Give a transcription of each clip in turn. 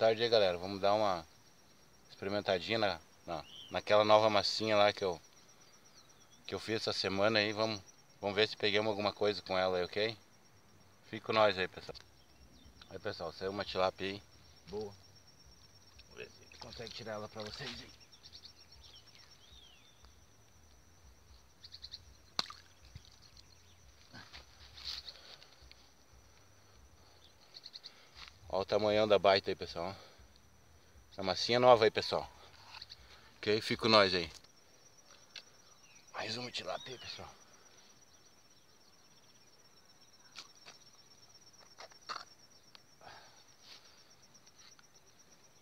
tarde aí galera, vamos dar uma experimentadinha na, na, naquela nova massinha lá que eu que eu fiz essa semana aí, vamos, vamos ver se pegamos alguma coisa com ela aí, ok? Fica com nós aí pessoal. Aí pessoal, saiu uma tilápia aí, boa. Vamos ver se consegue tirar ela pra vocês aí. Olha o tamanhão da baita aí, pessoal. A massinha nova aí, pessoal. Ok? Fica com nós aí. Mais uma tilápia aí, pessoal.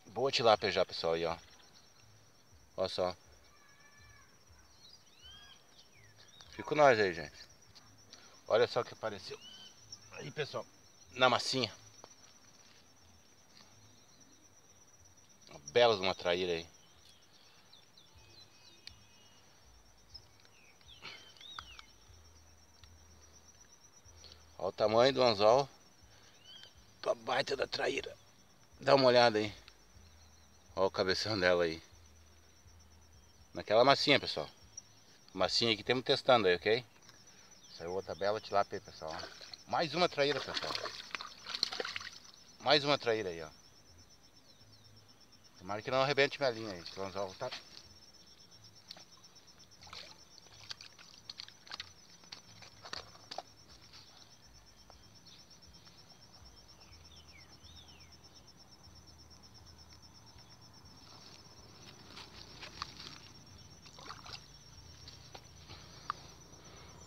Boa tilápia já, pessoal, aí, ó. Olha só. Fica com nós aí, gente. Olha só o que apareceu. Aí, pessoal. Na massinha. Bela de uma traíra aí. Olha o tamanho do anzol. A baita da traíra. Dá uma olhada aí. Olha o cabeção dela aí. Naquela massinha, pessoal. Massinha que temos testando aí, ok? Saiu outra bela tilápia aí, pessoal. Mais uma traíra, pessoal. Mais uma traíra aí, ó. Tomara que não arrebente minha linha aí, que o anzol tá...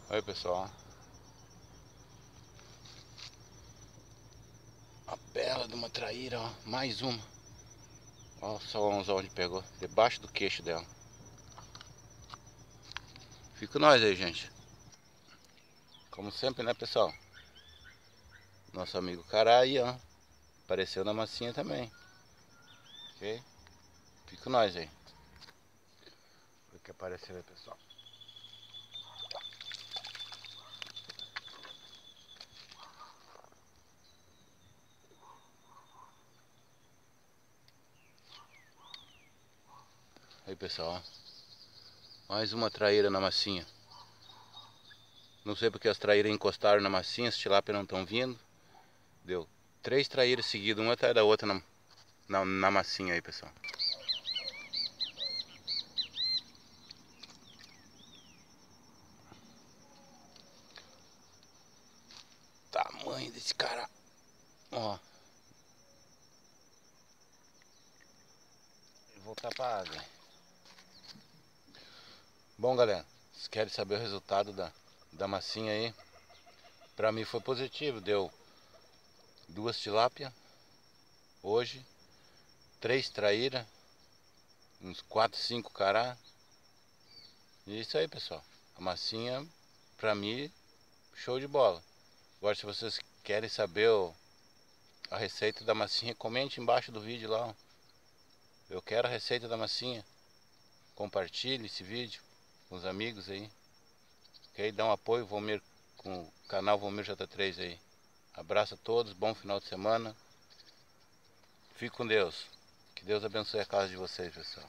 Aí pessoal, a bela de uma traíra, ó. mais uma. Olha só onde pegou, debaixo do queixo dela. Fica nós aí, gente. Como sempre, né, pessoal? Nosso amigo Cará ó. Apareceu na massinha também. Ok? Fica nós aí. O que apareceu aí, pessoal. Aí pessoal, mais uma traíra na massinha. Não sei porque as traíras encostaram na massinha, as tilápias não estão vindo. Deu três traíras seguidas, uma atrás da outra na, na, na massinha aí pessoal. Tamanho desse cara. Ó. Vou voltar pra água. Bom galera, se querem saber o resultado da, da massinha aí? Pra mim foi positivo, deu duas tilápia Hoje Três traíra Uns quatro, cinco cará. E é isso aí pessoal. A massinha pra mim show de bola. Agora se vocês querem saber o, a receita da massinha Comente embaixo do vídeo lá ó. Eu quero a receita da massinha. Compartilhe esse vídeo com os amigos aí. Ok? Dá um apoio Vomir, com o canal Vomir J3 aí. Abraço a todos, bom final de semana. Fique com Deus. Que Deus abençoe a casa de vocês, pessoal.